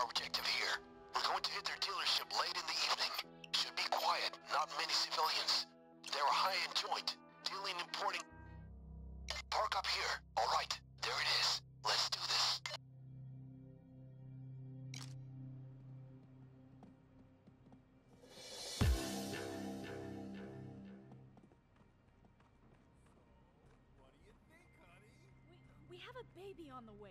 our objective here. We're going to hit their dealership late in the evening. Should be quiet, not many civilians. They're a high-end joint, dealing and importing... Park up here. All right, there it is. Let's do this. We, we have a baby on the way.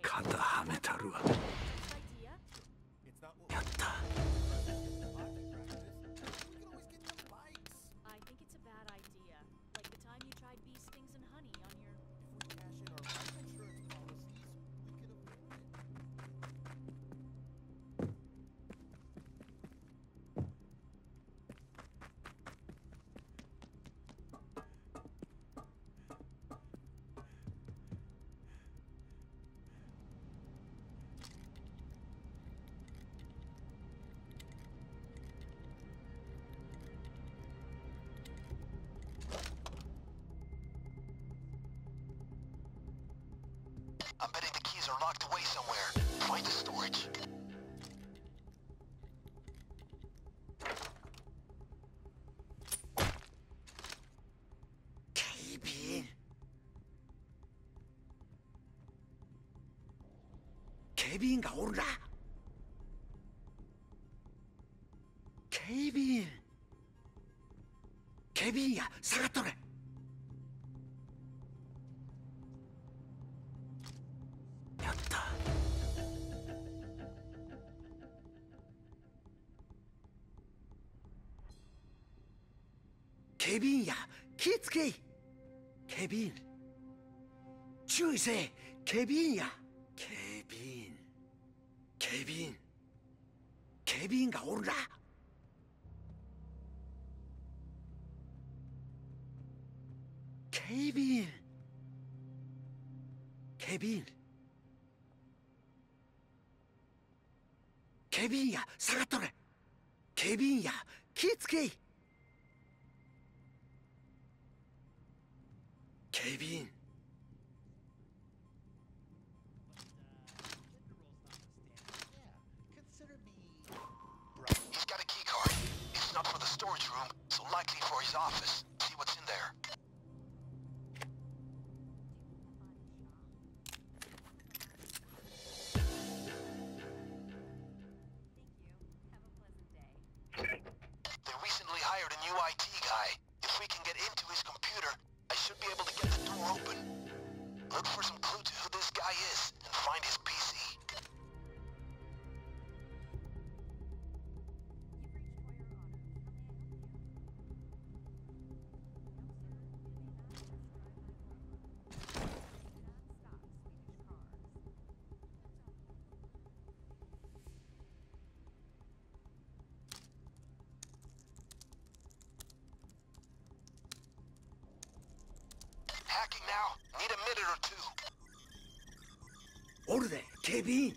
I'm betting the keys are locked away somewhere. Find the storage. KB. KB인가 오르라. KB. KB야, 사갔더래. ビンや気ぃつけい。ケビン。注意せえケビンや。ケビン。ケビン。ケビンがおるな。ケビン。ケビン。ケビンや下がっとれケビンや気ぃつけい。He's got a key card. It's not for the storage room, so likely for his office. packing now. Need a minute or two. おるで警備員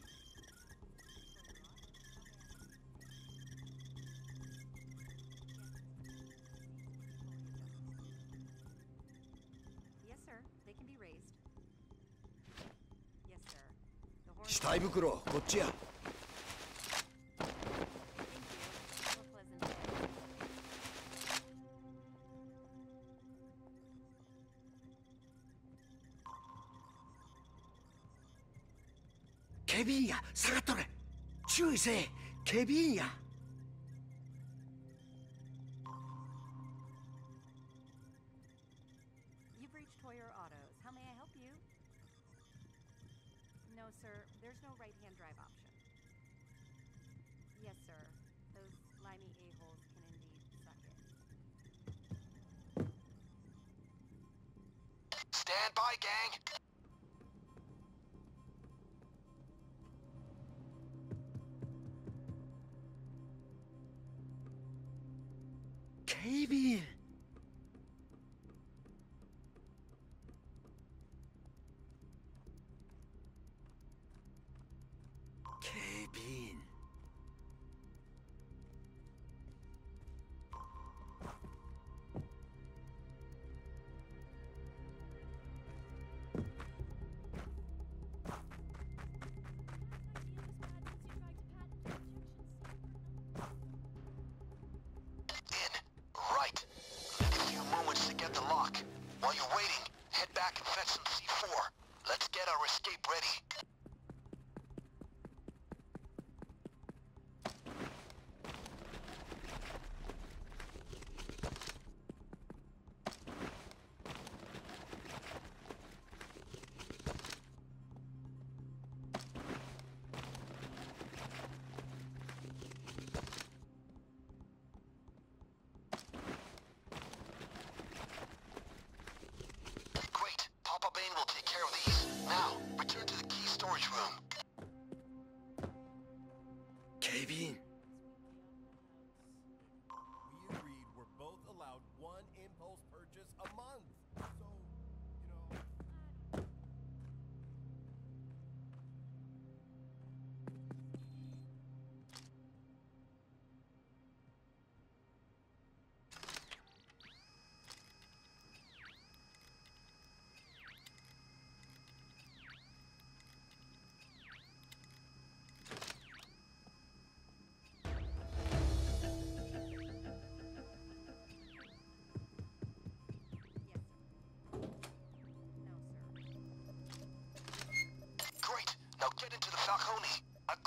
死体袋こっちや。ケビンや下がっとれ注意せえケビンや You've reached Toyer Kevin! While you're waiting, head back and fetch some C4. Let's get our escape ready.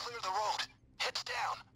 Clear the road. Heads down.